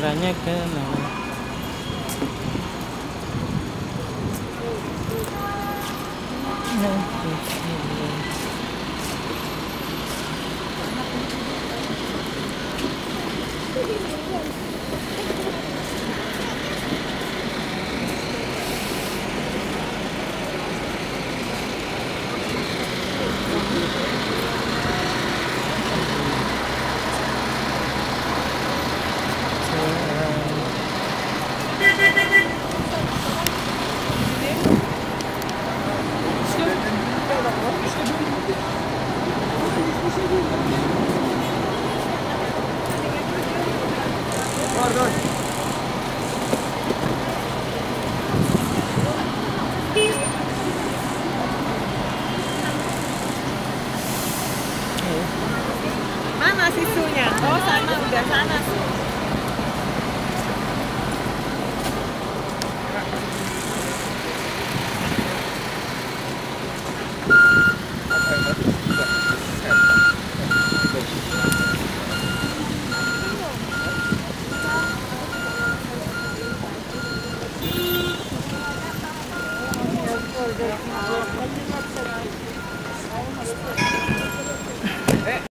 caranya ke mana dạ. Thank. Mana sisunya? Oh sana, udah sana. Thank you.